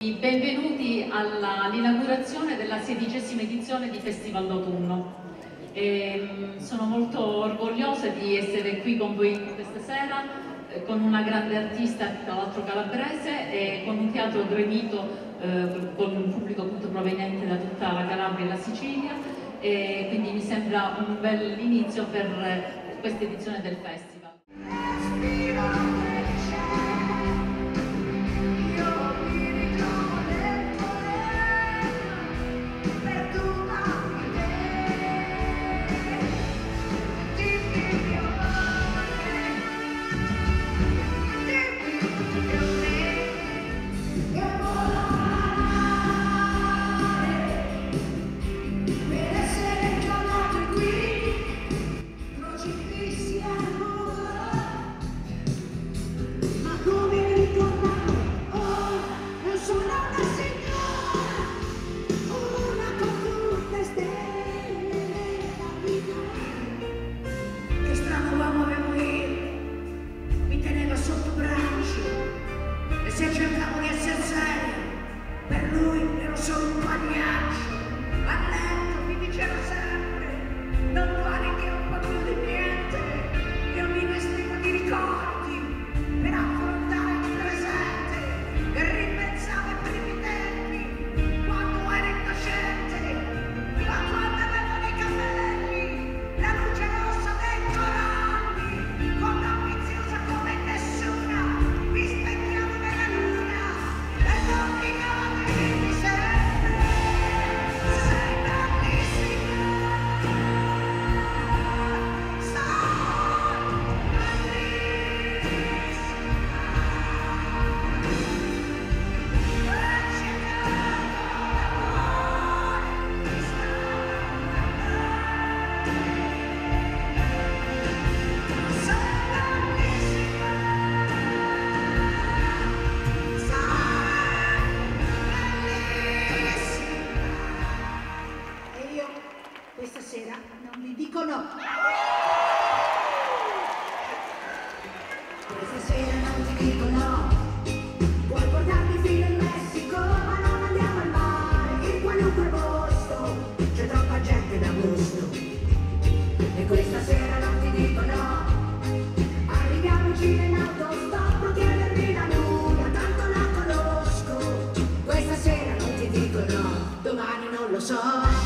Benvenuti all'inaugurazione della sedicesima edizione di Festival d'Autunno. Ehm, sono molto orgogliosa di essere qui con voi questa sera, eh, con una grande artista, tra l'altro calabrese, e con un teatro gremito, eh, con un pubblico appunto proveniente da tutta la Calabria e la Sicilia, e quindi mi sembra un bel inizio per eh, questa edizione del festival. Se cercavo di essere serio, per lui ero solo un pagliaccio. A letto mi diceva sempre, questa sera non vi dico no. Questa sera non ti dico no. Portarmi fino in Messico, ma non andiamo al mare, in qualunque posto. C'è troppa gente da gusto. E questa sera non ti dico no. Arriviamo vicino in autostop, non chiedermi la luna, tanto la conosco. Questa sera non ti dico domani non lo so.